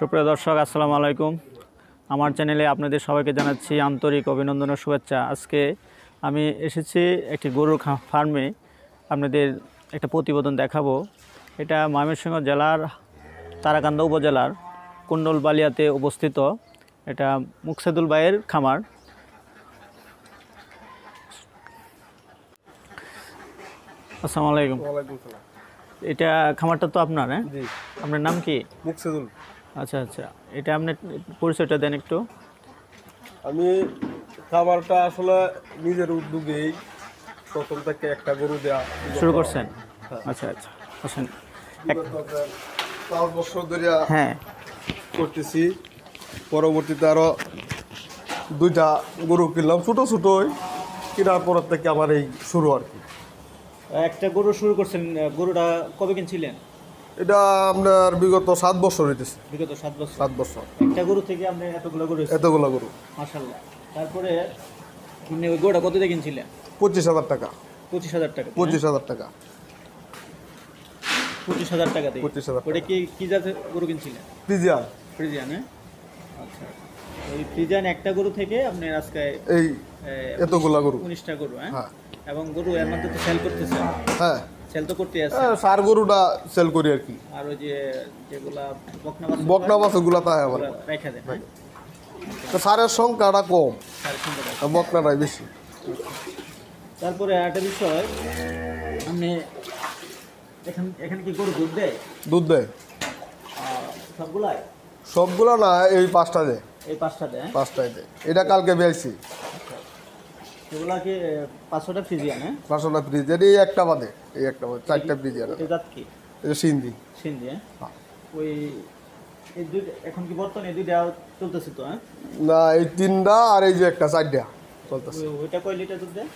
সুপ্রিয় দর্শক আসসালামু আলাইকুম। আমার চ্যানেলে আপনাদের সবাইকে জানাচ্ছি আন্তরিক অভিনন্দন ও শুভেচ্ছা। আজকে আমি এসেছি একটি গরুর ফার্মে। আপনাদের একটা প্রতিবেদন দেখাবো। এটা ময়মনসিংহ জেলার তারাকান্দা উপজেলার কুণ্ডল বালিয়াতে অবস্থিত এটা মুকসেদুল ভাইয়ের খামার। আসসালামু আলাইকুম। এটা খামারটা তো আপনার হ্যাঁ? আপনার নাম কি? মুকসেদুল। আচ্ছা আচ্ছা। এটা আপনি পরিচয়টা দেন একটু। আমি খাবারটা আসলে নিজের উদ্যোগেই প্রথম থেকে একটা গরু দেওয়া শুরু করছেন? আচ্ছা আচ্ছা। আসেন। পাঁচ বছর ধরে হ্যাঁ। করতেছি। পরবর্তীতে আরও দুইটা গরু কিনলাম ছোটো ছোটোই কেনার পর থেকে আমার এই শুরু আর কি। একটা গরু শুরু করছেন গরুটা কবে কিনছিলেন? এটা আপনার বিগত সাত বছর হইতেছে। বিগত সাত বছর। সাত বছর। একটা গরু থেকে আপনি এতগুলো গরু এতগুলো গরু। মাসাল্লাহ তারপরে আপনি ওই গরুটা কত দিয়ে কিনছিলেন? পঁচিশ হাজার টাকা। পঁচিশ হাজার টাকা পঁচিশ হাজার টাকা। পঁচিশ হাজার টাকা দিয়ে। পঁচিশ হাজার ওটা কি কি জাতের গরু কিনছিলেন? পিজিয়ান ফ্রিজিয়ান হ্যাঁ? আচ্ছা। ওই ফ্রিজিয়ান একটা গরু থেকে আপনি আজকে এই এতগুলা গরু। উনিশটা গরু হ্যাঁ? হ্যাঁ। এবং গরু এর মধ্যে তো সেল করতেছেন। হ্যাঁ। সেল তো করতে আছে হ্যাঁ, সার গরুটা সেল করি আর কি। আর ওই যে যেগুলা বকনা বাছুর বকনা তাই আমার রেখে দেন। হ্যাঁ? তো সারের সংখ্যাটা কম। বকনাটাই বেশি। তারপরে একটা বিষয় আপনি এখান এখানে কি গরু দুধ দেয়? দুধ দেয়। সবগুলাই? সবগুলো না এই পাঁচটা দেয়। এই পাঁচটা দেয় হ্যাঁ? দেয়। এটা কালকে বেলছি এগুলা কি পাঁচশোটা ফ্রিজিয়ান হ্যাঁ? পাঁচশোটা ফ্রিজ এর এই একটা বাদে এই একটা বাদে চারটা ফ্রিজ আর এই জাত কি এটা সিন্ধি। সিন্ধি হ্যাঁ? হ্যাঁ। ওই এই দুই এখন কি বর্তমানে এই দুইটা চলতেছে তো হ্যাঁ? না এই তিনটা আর এই যে একটা চারটা চলতেছে। ওই- ওইটা কয় লিটার দুধ দেয়?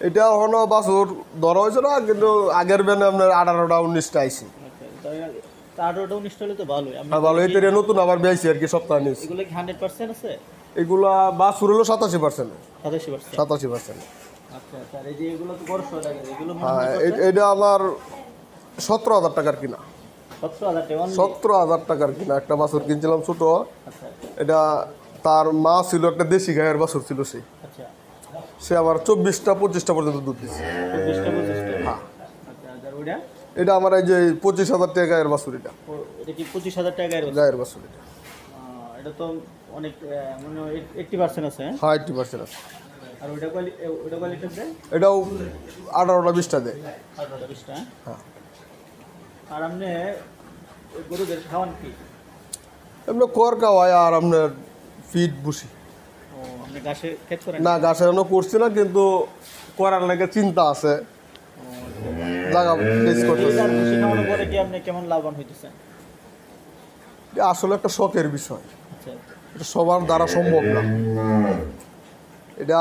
এটা এখনও বাছুর ধরা হয়েছে না কিন্তু আগের বেনে আপনার আঠারোটা উনিশটা আইসি আচ্ছা আঠারোটা উনিশটা হলে তো ভালোই। আপনি ভালো এটা নতুন আবার বেশি আর কি সপ্তাহ নিয়েছি। এগুলো কি হান্ড্রেড পার্সেন্ট আছে? এগুলা বাছুর হলো সাতাশি পার্সেন্ট সাতাশি পার্সেন্ট আচ্ছা আচ্ছা হ্যাঁ এটা আমার সতেরো হাজার টাকার কিনা। সতেরো হাজার টাকা টাকার কিনা একটা বাছুর কিনছিলাম ছোট। আচ্ছা। এটা তার মা ছিল একটা দেশি গায়ের বাছুর ছিল সে। সে আমার চব্বিশটা পঁচিশটা পর্যন্ত দুধ দিচ্ছে হ্যাঁ। এটা আমার এই যে পঁচিশ হাজার টাকা গায়ের বাছুর এটা। পঁচিশ হাজার টাকার গায়ের বাছুর? এটা। এটা তো অনেক মানে এইটটি পার্সেন্ট আছে হ্যাঁ? হ্যাঁ এইটটি পার্সেন্ট আছে। আর কোয়ালি ওইটা কোয়ালিটি দেয় এটাও আঠারোটা বিশটা দেয়। আঠারোটা বিশটা হ্যাঁ? হ্যাঁ। আর আপনি গরুদের খাওয়ান কি? এমনি খড় খাওয়ায় আর আপনার ফিট বুসি না গাছ এখনও করছি না কিন্তু করার লাগে চিন্তা আছে। জায়গা ফেস করতেছে কেমন লাভবান আসলে একটা শখের বিষয়। আচ্ছা। এটা সবার দ্বারা সম্ভব না। এটা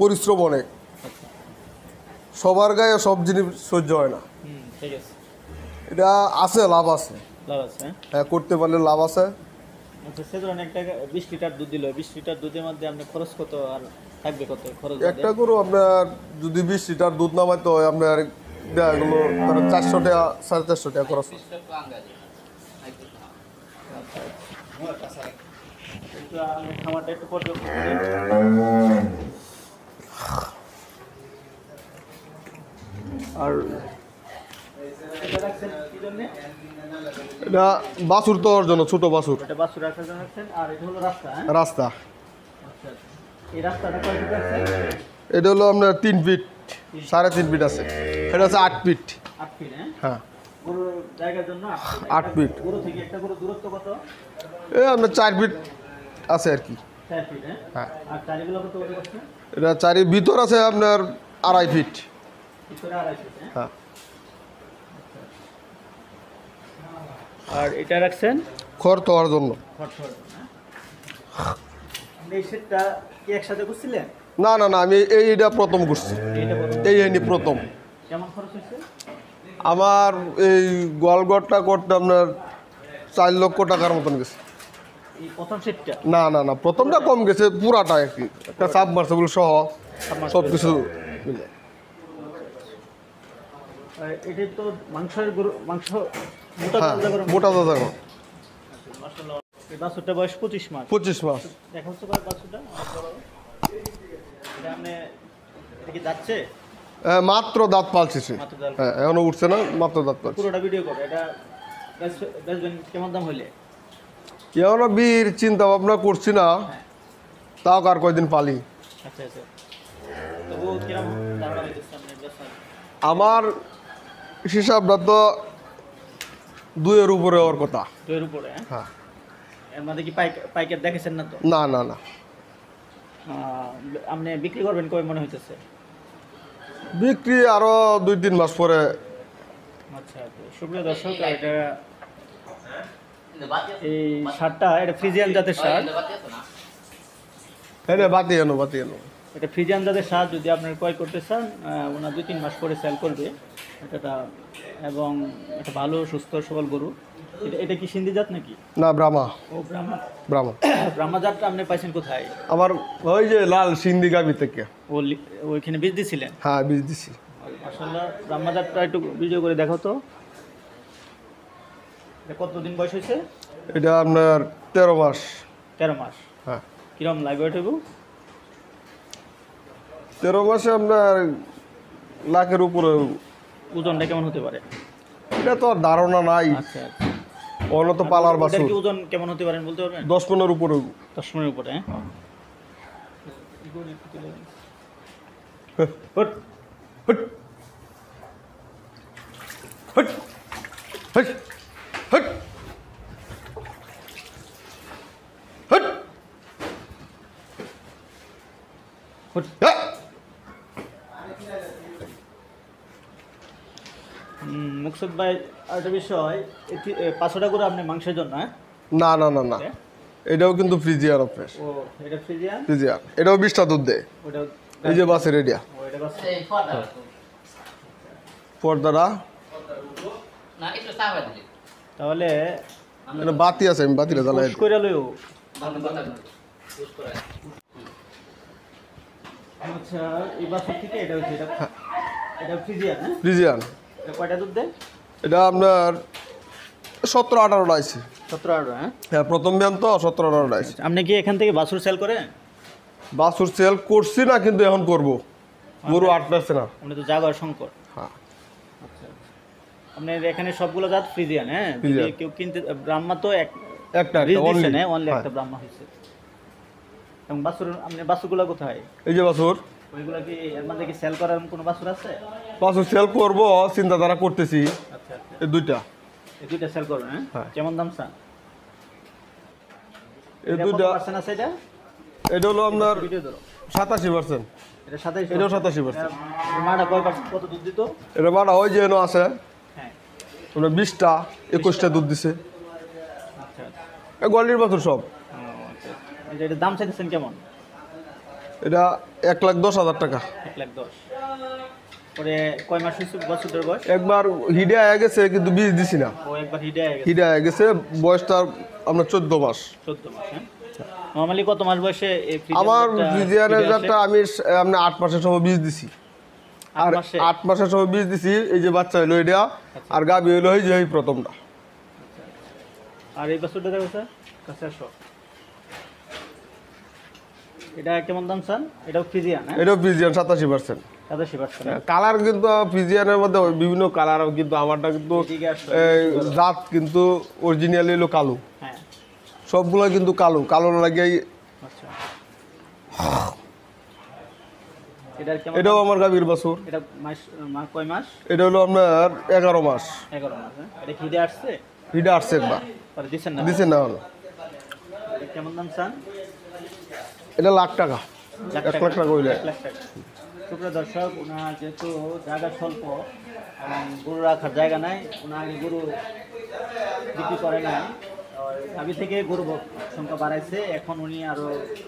পরিশ্রম অনেক। সবার গায়ে সব জিনিস সহ্য হয় না। ঠিক আছে। এটা আছে লাভ আছে। হ্যাঁ? হ্যাঁ করতে পারলে লাভ আছে। আচ্ছা সে ধরুন একটা বিশ লিটার দুধ দিল। বিশ লিটার দুধের মধ্যে আপনি খরচ কত আর থাকবে কত? খরচ একটা গরু আপনার যদি বিশ লিটার দুধ নামাইতে হয় আপনার গেলো চারশো টাকা সাড়ে চারশো টাকা খরচ খামারটা একটু পর্যবেক্ষণ করি। আর এটা বাছুর তোর জন্য ছোট বাছুর। এটা বাছুর রাখার জন্য রাখছেন আর এটা হলো রাস্তা হ্যাঁ? রাস্তা। আচ্ছা আচ্ছা। এই রাস্তাটা কয় ফিট আছে? এটা হলো আপনার তিন ফিট সাড়ে তিন ফিট আছে। এটা হচ্ছে আট ফিট। আট ফিট হ্যাঁ? হ্যাঁ। গরুর জায়গার জন্য আট ফিট। আট ফিট। গরু থেকে একটা গরু দূরত্ব কত? এই আপনার চার ফিট আছে আর কি। হ্যাঁ? হ্যাঁ। এটা চারি ভিতর আছে আপনার আড়াই ফিট হ্যাঁ? হ্যাঁ। আর এটা রাখছেন? খড় তোয়ার জন্য। না না না আমি এই এইটা প্রথম করছি। এই হয়নি প্রথম। আমার এই গোয়ালঘরটা করতে আপনার চার লক্ষ টাকার মতন গেছে। না না না প্রথমটা কম গেছে পুরাটা আর কি। একটা সাবমার্সেবল সহ সব কিছু মিলে। আর তো মাংসের মাংস মোটা তাজা গরু। মোটা দাদা বাছুরটা বয়স পঁচিশ মাস। পঁচিশ মাস। দেখা হচ্ছে বাছুরটা? অনেক বড়। এটা আপনি এটা কি যাচ্ছে? মাত্র দাঁত পালছে। হ্যাঁ এখনও উঠছে না মাত্র দাঁত পালছে। পুরোটা ভিডিও করে। এটা কেমন দাম হইলে? এখনও বীর চিন্তা ভাবনা করছি না। তাও কার কয়দিন পালি? আচ্ছা আচ্ছা? আমার হিসাবটা তো দুইয়ের উপরে ওর কথা। উপরে হ্যাঁ? হ্যাঁ। এর মধ্যে কি পাইকার দেখেছেন না তো? না না আপনি বিক্রি করবেন কবে মনে হইতেছে? বিক্রি আরও দুই তিন মাস পরে। আচ্ছা সুপ্রিয় দর্শক এটা এই শার্টটা এটা ফ্রিজিয়ান জাতের শার্ট। হ্যাঁ বাতি এনো বাতি এনো এটা ফ্রিজিয়ান জাতের শার্ট যদি আপনার ক্রয় করতে চান ওনার দুই তিন মাস পরে সেল করবে এটা এবং একটা ভালো সুস্থ সবল গরু। এটা এটা কি সিন্ধি জাত নাকি? না ব্রাহ্মা। ও ব্রাহ্মা। ব্রাহ্মা। ব্রাহ্মা জাতটা আপনি পাইছেন কোথায়? আমার ওই যে লাল সিন্ধি গাবি থেকে। ও ওইখানে বীজ দিছিলেন? হ্যাঁ বীজ দিছি। মাসাল্লাহ ব্রাহ্মা জাতটা একটু ভিডিও করে দেখো তো। কতদিন বয়স হয়েছে? এটা আপনার তেরো মাস। তেরো মাস। হ্যাঁ। কিরম লাগবে ওইটুকু তেরো মাসে আপনার লাখের উপরে ওজনটা কেমন হতে পারে? এটা তো আর ধারণা নাই। আচ্ছা আচ্ছা। অন্য তো পালার বাছুর। কি ওজন কেমন হতে পারেন বলতে পারবেন? দশ পনেরো উপরে। দশ মিনিটের উপরে হ্যাঁ hot, hot, hot, hot, hot, hot, hot. হ্যাঁ। হুম, মুকসুদ ভাই আরেকটা বিষয় এ, পাঁচশোটা করে আপনি মাংসের জন্য হ্যাঁ? না না না না। এটাও কিন্তু ফ্রিজিয়ার অফেস ও এটা ফ্রিজিয়ান? ফ্রিজিয়ার এটাও বিশটা দুধ দেয়। এই যে বাসের এরিয়া। পর্দাটা। না একটু সাহায্য দিলে। তাহলে বাতি আছে আমি বাতিটা জ্বালাই করে লইও। আচ্ছা এই বাসের থেকে এটা হচ্ছে এটা এটা ফ্রিজিয়ান হ্যাঁ ফ্রিজিয়ান। এটা কয়টা দুধ দেয়? এটা আপনার সতেরো আঠারোটা আছে। সতেরো আঠারো হ্যাঁ? হ্যাঁ প্রথম ব্যায়াম তো সতেরো আঠারোটা আছে। আপনি কি এখান থেকে বাছুর সেল করেন বাছুর সেল করছি না কিন্তু এখন করব। গরু আটটাছে না। আপনি তো জাগর শঙ্কর। হ্যাঁ। আচ্ছা আপনার এখানে সবগুলো জাত ফ্রিজিয়ান হ্যাঁ? কেউ কিনতে ব্রাহ্মা তো এক একটা বীজ একটা অনলি হ্যাঁ। একটা ব্রাহ্মা হয়েছে এবং বাছুর আপনি বাছুরগুলো কোথায়? এই যে বাছুর। ওইগুলো কি এর মধ্যে কি সেল করার কোনো বাছুর আছে? বাছুর সেল করব চিন্তাধারা করতেছি। আচ্ছা আচ্ছা। এই দুইটা। এই দুইটা সেল করবেন হ্যাঁ? হ্যাঁ। কেমন দাম চান? এই দুইটা পার্সেন্ট আছে এটা? এটা হলো আপনার সাতাশি পার্সেন্ট এটা এটাও সাতাশি পার্সেন্ট মাটা কয় পার্সেন্ট কত দুধ দিত? এটা বাড়া ওই যে এনো আছে। হ্যাঁ। বিশটা একুশটা দুধ দিছে। আচ্ছা আচ্ছা। গোয়ালির বাছুর সব। এটার দাম চাইতেছেন কেমন? এটা এক লাখ দশ হাজার টাকা। এক লাখ দশ। পরে কয় মাস হয়েছে বছরের বয়স? একবার হিডে আয়া গেছে কিন্তু বীজ দিছি না। ও একবার হিডে গেছে? হিডে আয়া গেছে বয়সটা আপনার চোদ্দ মাস। চোদ্দ মাস হ্যাঁ? নর্মালি কত মাস বয়সে আমার ফ্রিজিয়ানের আমি আট মাসের সময় বীজ দিছি। আর আট মাসের সময় বীজ দিছি এই যে বাচ্চা হইল এটা আর গাবি হইল এই যে এই প্রথমটা। আর এই বছরটা দেখো স্যার কাছে আসো। এটা কেমন দাম চান এটাও ফ্রিজিয়ান হ্যাঁ? এটাও ফ্রিজিয়ান সাতাশি পার্সেন্ট সাতাশি কালার কিন্তু ফ্রিজিয়ানের মধ্যে বিভিন্ন কালার কিন্তু আমারটা কিন্তু এই, জাত কিন্তু অরিজিনাল হলো কালো। হ্যাঁ। সবগুলো কিন্তু কালো। কালো লাগে আচ্ছা। এটাও আমার গাভীর বাছুর। এটা হলো আপনার এগারো মাস। হ্যাঁ? হিডে আসছে? একবার। দিচ্ছেন না? হলো কেমন দাম চান এটা লাখ টাকা। এক লাখ টাকা। হইলে। সুপ্রিয় দর্শক ওনার যেহেতু জায়গা স্বল্প এবং গরু রাখার জায়গা নাই ওনার গরু বিক্রি করে নাই। আগে থেকে গরু সংখ্যা বাড়াইছে এখন উনি আরও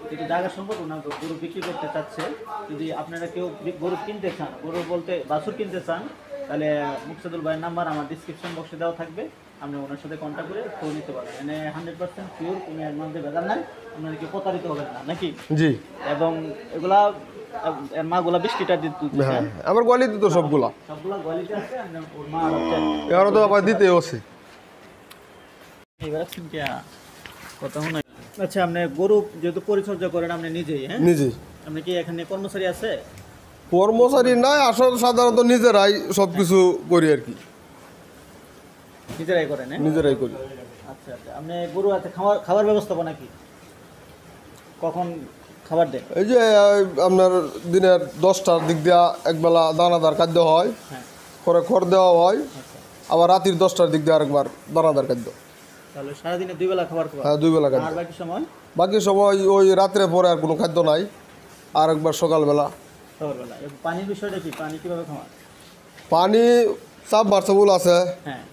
যেহেতু জায়গা সম্পদ ওনার গরু বিক্রি করতে চাচ্ছে। যদি আপনারা কেউ গরু কিনতে চান গরু বলতে বাছুর কিনতে চান তাহলে মুকসাদুল ভাইয়ের নাম্বার আমার ডিসক্রিপশন বক্সে দেওয়া থাকবে। আপনি ওনার সাথে কন্ট্যাক্ট করে ফোন নিতে পারবেন মানে হান্ড্রেড পার্সেন্ট পিওর কোনো মধ্যে ভেজাল নাই আপনারা কেউ প্রতারিত হবেন না নাকি? জি। এবং এগুলা এর মাগুলা বিশ লিটার দিয়ে হ্যাঁ আমার কোয়ালিটি তো সবগুলা। সবগুলা কোয়ালিটি আছে ওর মা হচ্ছে এবারও তো আবার দিতে আছে এবার কথা হয়। আচ্ছা আপনি গরু যেহেতু পরিচর্যা করেন আপনি নিজেই হ্যাঁ? নিজেই। আপনি কি এখানে কর্মচারী আছে? কর্মচারী নাই আসলে সাধারণত নিজেরাই সব কিছু করি আর কি। নিজেরাই করেন হ্যাঁ? নিজেরাই করি। আচ্ছা আচ্ছা। আপনি গরু আছে খাবার খাবার ব্যবস্থাপনা কি কখন খাবার দেন? এই যে আপনার দিনের দশটার দিক দিয়া একবেলা দানাদার খাদ্য হয় হ্যাঁ। পরে খড় দেওয়া হয় আচ্ছা। আবার রাতের দশটার দিক দিয়ে আরেকবার দানাদার খাদ্য। তাহলে সারাদিনে দুই বেলা খাবার হ্যাঁ দুই বেলা খাদ্য। বাকি সময়? বাকি সময় ওই রাত্রে পরে আর কোনো খাদ্য নাই আর একবার সকালবেলা। খাবার বেলা পানির বিষয়টা কি? পানি কীভাবে খাওয়ান পানি সাব বার্সাবুল আছে। হ্যাঁ।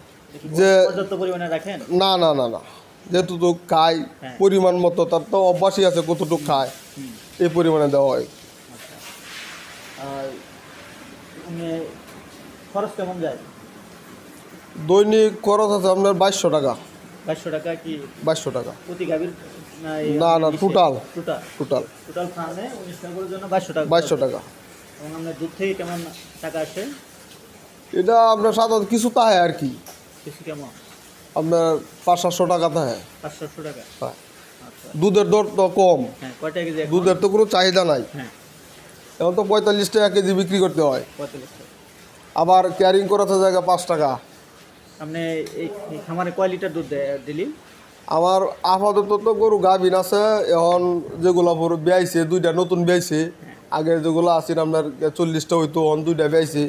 যে- না না না না। যেটুকু খায় হ্যাঁ। পরিমাণ মতো তার তো অভ্যাসই আছে কতটুকু খায় এই পরিমাণে দেওয়া হয়। আচ্ছা। খরচ কেমন যায়? দৈনিক খরচ আছে আপনার বাইশশো টাকা। বাইশশো টাকা কি বাইশশো টাকা। প্রতি গাভীর না, না। টোটাল টোটাল টোটাল ফার্মে উনিশ টাকার জন্য বাইশশো টাকা। বাইশশো টাকা। এবং আপনার দুধ থেকে কেমন টাকা আসে? এটা আপনার সাধারণত কিছু তাহে আর কি। আপনার পাঁচ সাতশো টাকা তাহে পাঁচশো টাকা? হ্যাঁ। আচ্ছা। দুধের দর তো কম। হ্যাঁ? দুধের তো কোনো চাহিদা নাই। হ্যাঁ। এখন তো পঁয়তাল্লিশ টাকা কেজি বিক্রি করতে হয়। আবার ক্যারিং করাতে জায়গা পাঁচ টাকা। আপনি এই এই খামারে কয় লিটার দুধ দিলি? আমার আপাতত তো গরু গাভিন আছে। এখন যেগুলো পুরো বেয়াইছে দুইটা নতুন বেয়াইছে। আগে যেগুলো আছে আপনার চল্লিশটা হইতো এখন দুইটা বেয়াইছে।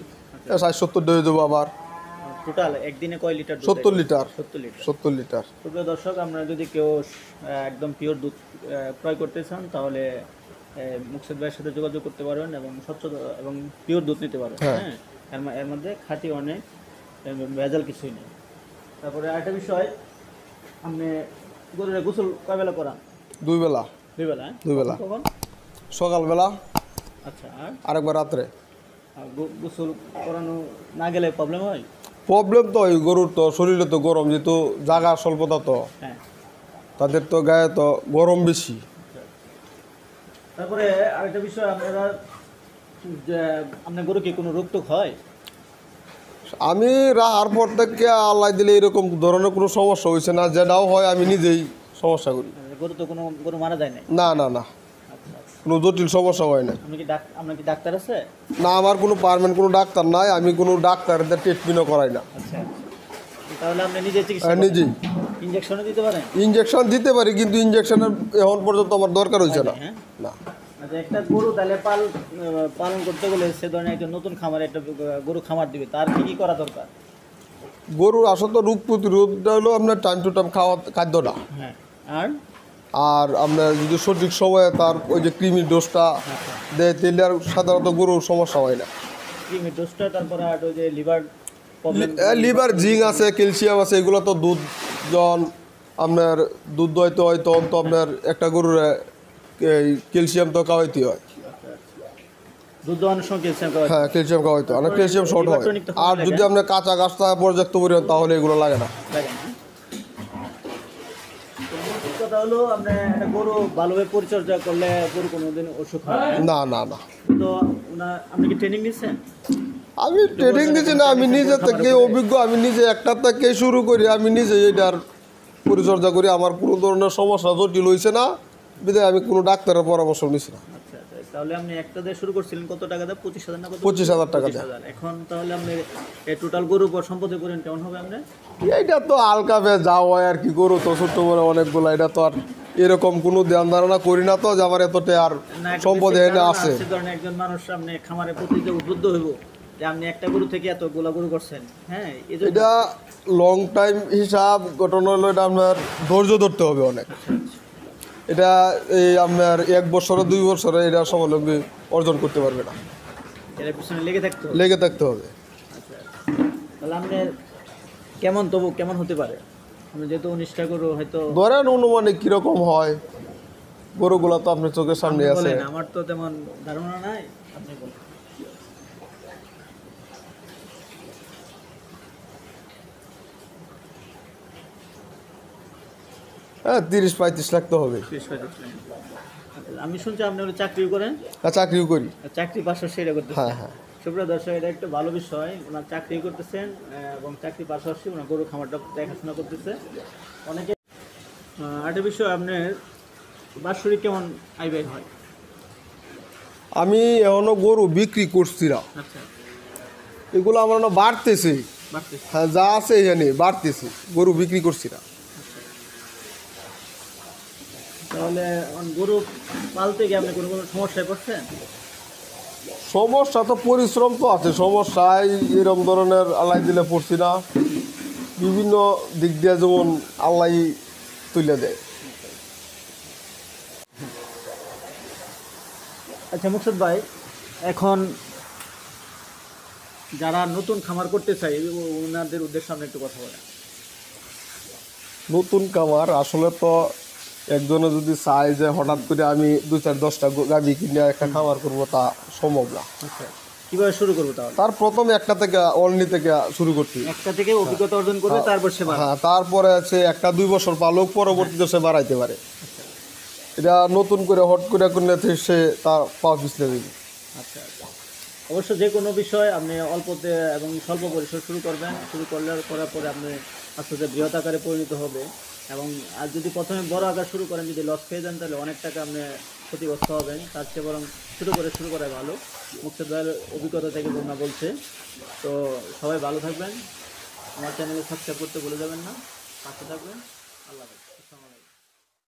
ষাট সত্তরটা হয়ে যাব আবার। টোটাল একদিনে কয় লিটার দুধ সত্তর দেয়? লিটার সত্তর লিটার সত্তর লিটার সুপ্রিয় দর্শক আপনারা যদি কেউ একদম পিওর দুধ ক্রয় করতে চান তাহলে মুকসেদ ভাইয়ের সাথে যোগাযোগ করতে পারবেন এবং স্বচ্ছ এবং পিওর দুধ নিতে পারবেন। হ্যাঁ। হ্যাঁ? এর মধ্যে খাঁটি অনেক ভেজাল কিছুই নেই। তারপরে আরেকটা বিষয় আপনি গরুরে গোসল কয় বেলা করান? দুই বেলা। দুই বেলা হ্যাঁ? দুই বেলা। কখন? সকালবেলা আচ্ছা আর? আরেকবার রাত্রে। গোসল করানো না গেলে প্রবলেম হয়? প্রবলেম তো ওই গরুর তো শরীরে তো গরম যেহেতু জাগা স্বল্পতা তো। হ্যাঁ। তাদের তো গায়ে তো গরম বেশি। তারপরে আরেকটা বিষয় আপনারা যে আপনার গরু কি কোনো রোগ টোক হয়? আমি রাহার পর থেকে আল্লাহ দিলে এরকম ধরনের কোনো সমস্যা হয়েছে না যেটাও হয় আমি নিজেই সমস্যা করি। গরু তো কোনো গরু মারা যায় না না না। কোনো জটিল সমস্যা হয় না আপনি কি ডাক আপনার কি ডাক্তার আছে? না আমার কোনো পারমানেন্ট কোনো ডাক্তার নাই আমি কোনো ডাক্তারদের ট্রিটমেন্টও করাই না। আচ্ছা তাহলে আপনি নিজে চিকিৎসা নিজেই। দিতে পারেন? ইঞ্জেকশন দিতে পারি কিন্তু ইঞ্জেকশনের এখন পর্যন্ত আমার দরকার হয়েছে না। হ্যাঁ। না। আচ্ছা একটা গরু তাহলে পাল পালন করতে গেলে সে একজন নতুন খামারে একটা গরু খামার দিবে তার কি কি করা দরকার? গরুর আসলে রোগ প্রতিরোধটা হলো আপনার টাইম টু টাইম খাওয়া খাদ্যটা। হ্যাঁ। আর? আর আপনার যদি সঠিক সময়ে তার ওই যে ক্রিমির ডোজটা দেয় তাহলে আর সাধারণত গরুর সমস্যা হয় না। ক্রিমি ডোজটা তারপরে আর ওই যে লিভার লিভার জিঙ্ক আছে ক্যালসিয়াম আছে এগুলো তো দুধ যখন আপনার দুধ দইতে হয় তখন তো আপনার একটা গরুর ক্যালসিয়াম তো খাওয়াইতে হয়। হ্যাঁ ক্যালসিয়াম খাওয়াইতে হয়। অনেক ক্যালসিয়াম শর্ট হয়। আর যদি আপনার কাঁচা গাছটা পর্যাপ্ত পরিমাণ তাহলে এগুলো লাগে না। হলো আপনি একটা গরু ভালোভাবে পরিচর্যা করলে গরু কোনোদিন অসুখ হয় না। না না তো ওনার আপনি কি ট্রেনিং নিচ্ছেন আমি ট্রেনিং দিচ্ছি না আমি নিজে থেকে অভিজ্ঞ আমি নিজে একটা থেকে শুরু করি আমি নিজে এটার পরিচর্যা করি। আমার কোনো ধরনের সমস্যা জটিল হয়েছে না বিধায় আমি কোনো ডাক্তারের পরামর্শ নিছি না। তাহলে আপনি একটা দিয়ে শুরু করছিলেন কত টাকা দিয়ে? পঁচিশ হাজার না পঁচিশ হাজার টাকা এখন তাহলে আপনি টোটাল গরু উপর সম্পত্তি করেন কেমন হবে আপনি এইটা তো হালকা বে যা হয় আর কি গরু তো ছোট্ট বড় অনেকগুলো এটা তো আর এরকম কোনো ধ্যান ধারণা করি না তো যে আমার এতটা আর সম্পদ আছে। একজন মানুষ আপনি খামারে প্রতিদিন উদ্বুদ্ধ হইব যে আপনি একটা গরু থেকে এত গোলা গরু করছেন। হ্যাঁ এটা লং টাইম হিসাব ঘটনা হলো এটা আপনার ধৈর্য ধরতে হবে অনেক। এটা এই আপনার এক বছরে দুই বছরে এটা স্বাবলম্বী অর্জন করতে পারবে না। লেগে থাকতো লেগে থাকতে হবে। আচ্ছা তাহলে আপনি কেমন তবু কেমন হতে পারে? যেহেতু উনিশটা গরু হয়তো ধরেন অনুমানিক কীরকম হয়? গরুগুলো তো আপনার চোখের সামনে আছে। আমার তো তেমন ধারণা নাই আপনি বলেন। হ্যাঁ তিরিশ পঁয়ত্রিশ লাখ তো হবে আমি শুনছি আপনি চাকরিও করেন? আর চাকরিও করি। চাকরি পাশাপাশি সেটা করতেছেন। হ্যাঁ হ্যাঁ। সুপ্রিয় দর্শক এটা একটা ভালো বিষয়। ওনার চাকরি করতেছেন এবং চাকরি পাশাপাশি ওনার গরু খামারটা দেখাশোনা করতেছে। অনেকে আরেকটা বিষয় আপনার বাৎসরিক কেমন আয় ব্যয় হয়? আমি এখনও গরু বিক্রি করছি না। আচ্ছা। এগুলো আমার বাড়তেছে। হ্যাঁ যা আছে এখানে বাড়তেছে। গরু বিক্রি করছি না। তাহলে গরু পালতে গিয়ে আপনি কোনো কোনো সমস্যায় পড়ছেন? সমস্যা তো পরিশ্রম তো আছে সমস্যায় এরকম ধরনের আল্লাহ দিলে পড়ছি না। বিভিন্ন দিক দিয়ে যেমন আল্লাহ তুলে দেয়। আচ্ছা মুকসুদ ভাই এখন যারা নতুন খামার করতে চাই ওনাদের উদ্দেশ্যে আপনি একটু কথা বলেন। নতুন খামার আসলে তো একজনে যদি চায় যে হঠাৎ করে আমি দু চার দশটা গাভী কিনে একটা খামার করব তা সম্ভব না। আচ্ছা। কীভাবে শুরু করব তাহলে? তার প্রথম একটা থেকে অনলি থেকে শুরু করতে একটা থেকে অভিজ্ঞতা অর্জন করবে তারপর সে হ্যাঁ তারপরে আছে একটা দুই বছর পালক পরবর্তীতে সে বাড়াইতে পারে। এটা নতুন করে হট করে করলে সে তার পা পিছলে দেবে। আচ্ছা আচ্ছা। অবশ্য যে কোনো বিষয় আপনি অল্পতে এবং স্বল্প পরিসর শুরু করবেন শুরু করলে করার পরে আপনি আস্তে আস্তে বৃহৎ আকারে পরিণত হবে। এবং আর যদি প্রথমে বড় আকার শুরু করেন, যদি লস খেয়ে যান, তাহলে অনেক টাকা আপনি ক্ষতিগ্রস্ত হবেন। তার চেয়ে বরং শুরু করে শুরু করা ভালো। মুক্তদ ভাইয়ের অভিজ্ঞতা থেকে বন্যা বলছে। তো সবাই ভালো থাকবেন। আমার চ্যানেলে সাবস্ক্রাইব করতে ভুলে যাবেন না। পাশে থাকবেন। আল্লাহ